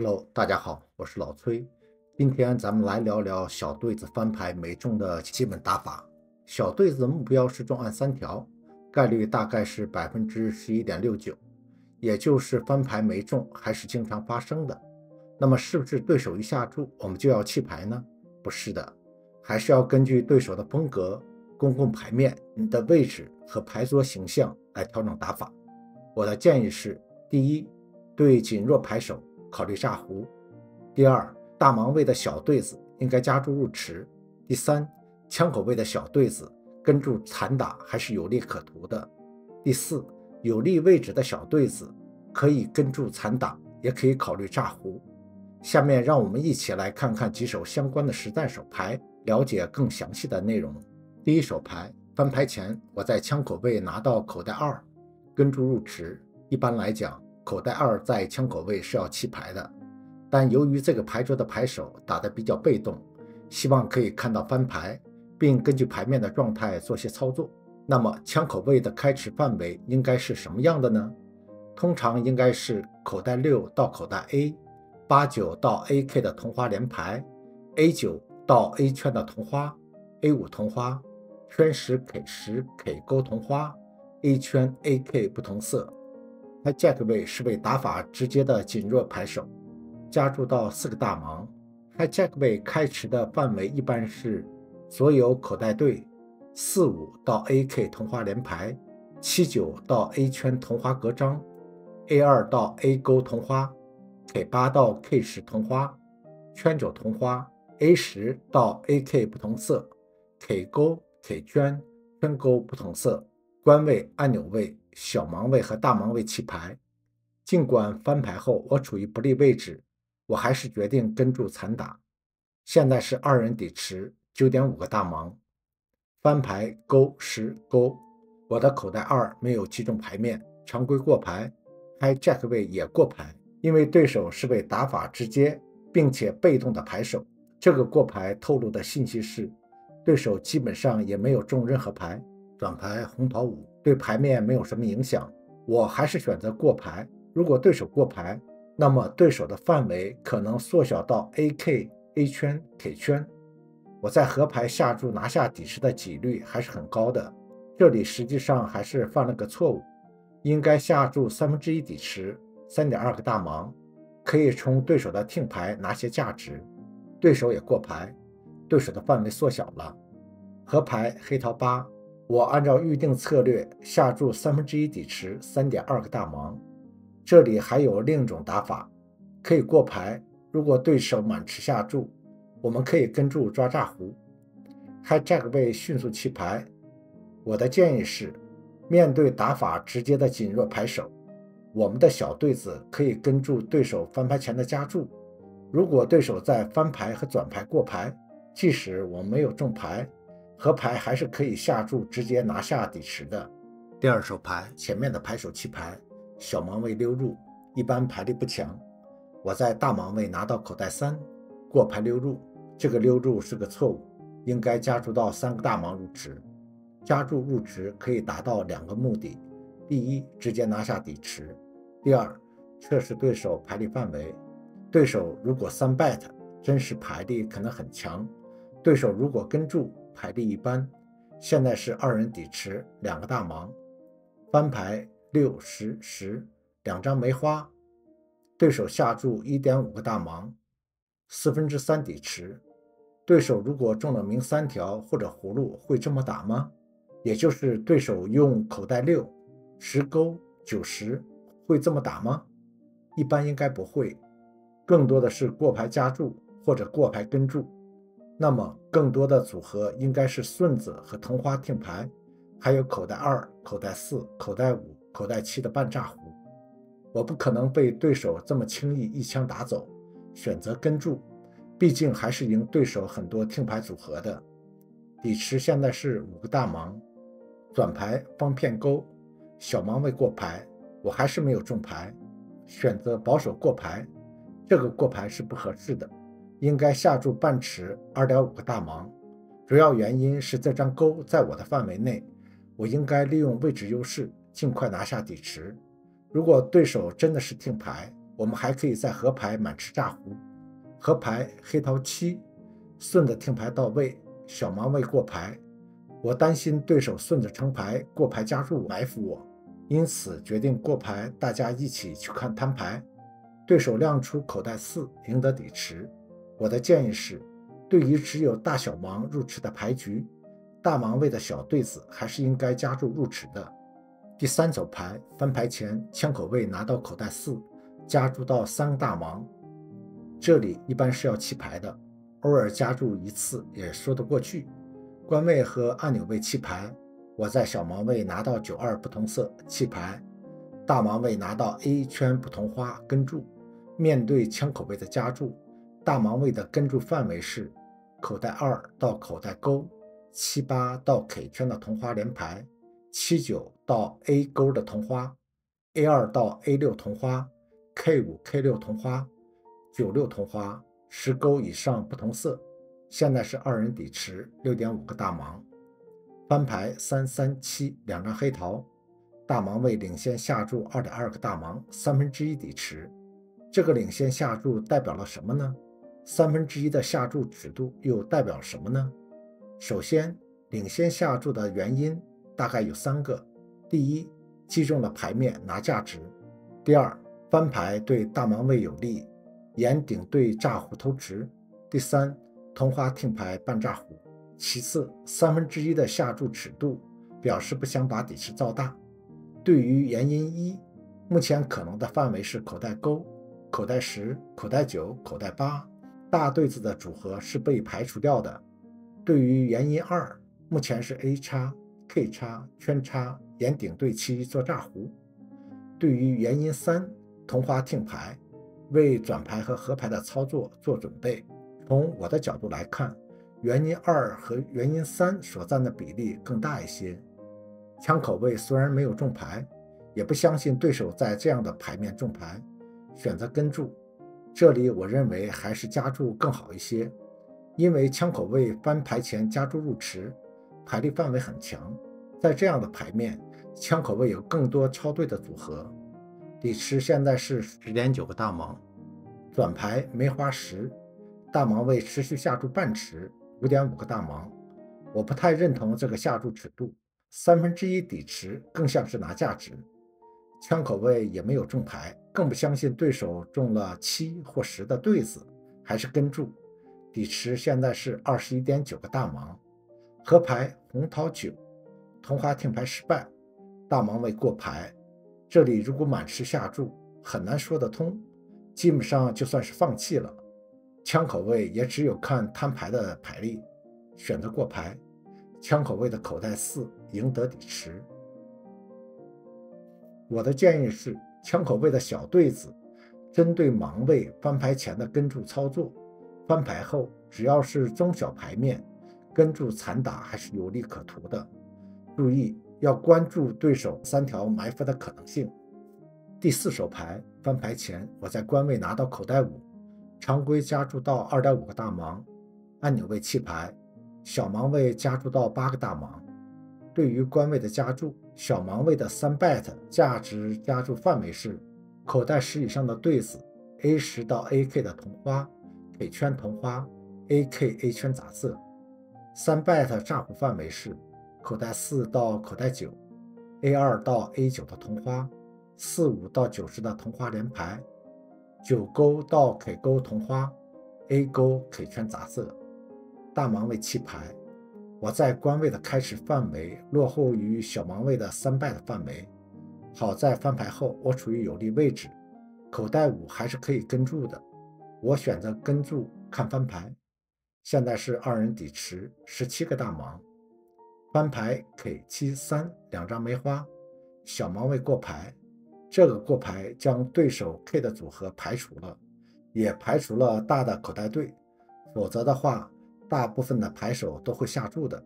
Hello，大家好，我是老崔。今天咱们来聊聊小对子翻牌没中的基本打法。小对子的目标是中按三条，概率大概是百分之十一点六九，也就是翻牌没中还是经常发生的。那么是不是对手一下注我们就要弃牌呢？不是的，还是要根据对手的风格、公共牌面、你的位置和牌桌形象来调整打法。我的建议是：第一，对紧弱牌手。考虑炸胡。第二，大盲位的小对子应该加注入池。第三，枪口位的小对子跟住残打还是有利可图的。第四，有利位置的小对子可以跟住残打，也可以考虑炸胡。下面让我们一起来看看几手相关的实战手牌，了解更详细的内容。第一手牌，翻牌前我在枪口位拿到口袋二，跟住入池。一般来讲。口袋二在枪口位是要弃牌的，但由于这个牌桌的牌手打得比较被动，希望可以看到翻牌，并根据牌面的状态做些操作。那么枪口位的开池范围应该是什么样的呢？通常应该是口袋六到口袋 A，八九到 A K 的同花连牌，A 九到 A 圈的同花，A 五同花，圈十 K 十 K 勾同花，A 圈 A K 不同色。Jack 位是为打法直接的紧弱牌手，加注到四个大盲。Jack 位开池的范围一般是所有口袋队四五到 A K 同花连牌，七九到 A 圈同花格张，A 二到 A 勾同花，K 八到 K 十同花，圈九同花，A 十到 A K 不同色，K 勾 K 圈圈勾不同色，官位按钮位。小盲位和大盲位弃牌，尽管翻牌后我处于不利位置，我还是决定跟住残打。现在是二人底池，九点五个大盲，翻牌勾十勾，我的口袋二没有击中牌面，常规过牌。开 Jack 位也过牌，因为对手是位打法直接并且被动的牌手。这个过牌透露的信息是，对手基本上也没有中任何牌。转牌红桃五。对牌面没有什么影响，我还是选择过牌。如果对手过牌，那么对手的范围可能缩小到 A K A 圈 K 圈，我在河牌下注拿下底池的几率还是很高的。这里实际上还是犯了个错误，应该下注三分之一底池，三点二个大盲，可以从对手的听牌拿些价值。对手也过牌，对手的范围缩小了。河牌黑桃八。我按照预定策略下注三分之一底池，三点二个大盲。这里还有另一种打法，可以过牌。如果对手满池下注，我们可以跟注抓炸胡，开 Jack 位迅速弃牌。我的建议是，面对打法直接的紧弱牌手，我们的小对子可以跟住对手翻牌前的加注。如果对手在翻牌和转牌过牌，即使我们没有中牌。合牌还是可以下注直接拿下底池的。第二手牌前面的牌手弃牌，小盲位溜入，一般牌力不强。我在大盲位拿到口袋三，过牌溜入，这个溜入是个错误，应该加注到三个大盲入池。加注入池可以达到两个目的：第一，直接拿下底池；第二，测试对手牌力范围。对手如果三 bet，真实牌力可能很强；对手如果跟注。牌力一般，现在是二人底池，两个大盲，翻牌六十十，两张梅花，对手下注一点五个大盲，四分之三底池。对手如果中了明三条或者葫芦，会这么打吗？也就是对手用口袋六十勾九十，会这么打吗？一般应该不会，更多的是过牌加注或者过牌跟注。那么更多的组合应该是顺子和藤花听牌，还有口袋二、口袋四、口袋五、口袋七的半炸胡。我不可能被对手这么轻易一枪打走，选择跟注，毕竟还是赢对手很多听牌组合的。底池现在是五个大盲，转牌方片勾，小盲未过牌，我还是没有中牌，选择保守过牌，这个过牌是不合适的。应该下注半池二点五个大盲，主要原因是这张勾在我的范围内，我应该利用位置优势尽快拿下底池。如果对手真的是听牌，我们还可以在河牌满池炸胡，河牌黑桃七，顺着听牌到位，小盲位过牌。我担心对手顺着成牌过牌加注埋伏我，因此决定过牌，大家一起去看摊牌。对手亮出口袋四，赢得底池。我的建议是，对于只有大小盲入池的牌局，大盲位的小对子还是应该加注入池的。第三手牌翻牌前，枪口位拿到口袋四。加注到三个大盲，这里一般是要弃牌的，偶尔加注一次也说得过去。官位和按钮位弃牌，我在小盲位拿到九二不同色弃牌，大盲位拿到 A 圈不同花跟注。面对枪口位的加注，大盲位的跟注范围是口袋二到口袋勾，七八到 K 圈的同花连牌，七九到 A 勾的同花，A 二到 A 六同花。K 五、K 六同花，九六同花，十勾以上不同色。现在是二人底池，六点五个大盲。翻牌三三七，两张黑桃，大盲位领先下注二点二个大盲，三分之一底池。这个领先下注代表了什么呢？三分之一的下注尺度又代表什么呢？首先，领先下注的原因大概有三个：第一，击中了牌面拿价值；第二，翻牌对大盲位有利，眼顶对炸胡偷池。第三，同花听牌半炸胡。其次，三分之一的下注尺度表示不想把底池造大。对于原因一，目前可能的范围是口袋勾、口袋十、口袋九、口袋八，大对子的组合是被排除掉的。对于原因二，目前是 A 叉、K 叉、圈叉沿顶对七做炸胡。对于原因三。同花听牌，为转牌和合牌的操作做准备。从我的角度来看，原因二和原因三所占的比例更大一些。枪口位虽然没有中牌，也不相信对手在这样的牌面中牌，选择跟注。这里我认为还是加注更好一些，因为枪口位翻牌前加注入池，牌力范围很强。在这样的牌面，枪口位有更多超对的组合。底池现在是十点九个大盲，转牌梅花十，大盲位持续下注半池，五点五个大盲。我不太认同这个下注尺度，三分之一底池更像是拿价值。枪口位也没有中牌，更不相信对手中了七或十的对子，还是跟注。底池现在是二十一点九个大盲，合牌红桃九，同花听牌失败，大盲位过牌。这里如果满池下注，很难说得通，基本上就算是放弃了。枪口位也只有看摊牌的牌力，选择过牌。枪口位的口袋四赢得底池。我的建议是，枪口位的小对子，针对盲位翻牌前的跟注操作，翻牌后只要是中小牌面，跟注残打还是有利可图的。注意。要关注对手三条埋伏的可能性。第四手牌翻牌前，我在官位拿到口袋五，常规加注到二点五个大盲，按钮位弃牌，小盲位加注到八个大盲。对于官位的加注，小盲位的三 bet 价值加注范围是口袋十以上的对子，A 十到 AK 的同花，K 圈同花，AK A 圈杂色。三 bet 炸胡范围是。口袋四到口袋九，A 二到 A 九的同花，四五到九十的同花连牌，九勾到 K 勾同花，A 勾 K 圈杂色，大盲位弃牌。我在官位的开始范围落后于小盲位的三败的范围，好在翻牌后我处于有利位置，口袋五还是可以跟注的，我选择跟注看翻牌。现在是二人底池，十七个大盲。翻牌 K 七三两张梅花，小盲位过牌，这个过牌将对手 K 的组合排除了，也排除了大的口袋队，否则的话，大部分的牌手都会下注的。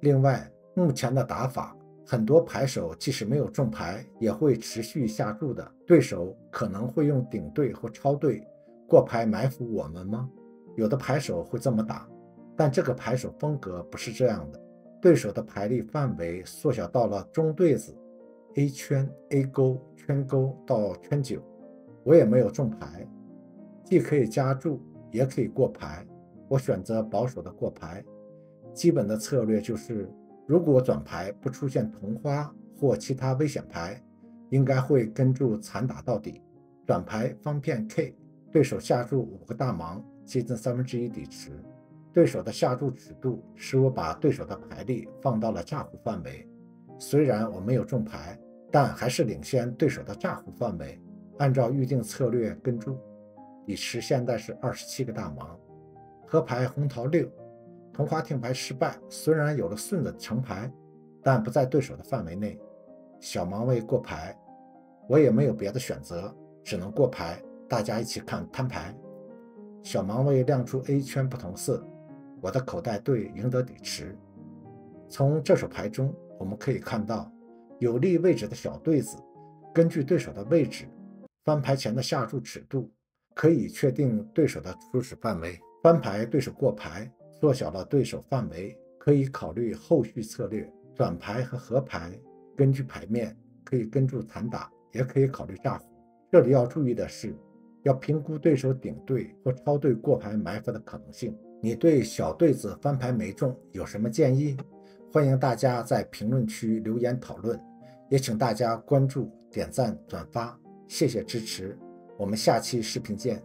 另外，目前的打法，很多牌手即使没有中牌，也会持续下注的。对手可能会用顶对或超对过牌埋伏我们吗？有的牌手会这么打，但这个牌手风格不是这样的。对手的牌力范围缩小到了中对子，A 圈、A 勾、圈勾到圈九，我也没有中牌，既可以加注，也可以过牌。我选择保守的过牌。基本的策略就是，如果转牌不出现同花或其他危险牌，应该会跟注残打到底。转牌方片 K，对手下注五个大盲，接近三分之一底池。对手的下注尺度使我把对手的牌力放到了炸胡范围。虽然我没有中牌，但还是领先对手的炸胡范围。按照预定策略跟注，底池现在是二十七个大盲。河牌红桃六，同花听牌失败，虽然有了顺子成牌，但不在对手的范围内。小盲位过牌，我也没有别的选择，只能过牌。大家一起看摊牌。小盲位亮出 A 圈不同色。我的口袋对赢得底池。从这手牌中，我们可以看到有利位置的小对子，根据对手的位置，翻牌前的下注尺度，可以确定对手的初始范围。翻牌对手过牌，缩小了对手范围，可以考虑后续策略。转牌和合牌，根据牌面可以跟住残打，也可以考虑炸胡。这里要注意的是，要评估对手顶对或超对过牌埋伏的可能性。你对小对子翻牌没中有什么建议？欢迎大家在评论区留言讨论，也请大家关注、点赞、转发，谢谢支持，我们下期视频见。